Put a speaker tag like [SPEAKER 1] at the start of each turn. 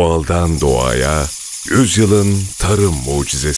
[SPEAKER 1] Doğaldan doğaya, yüzyılın tarım mucizesi.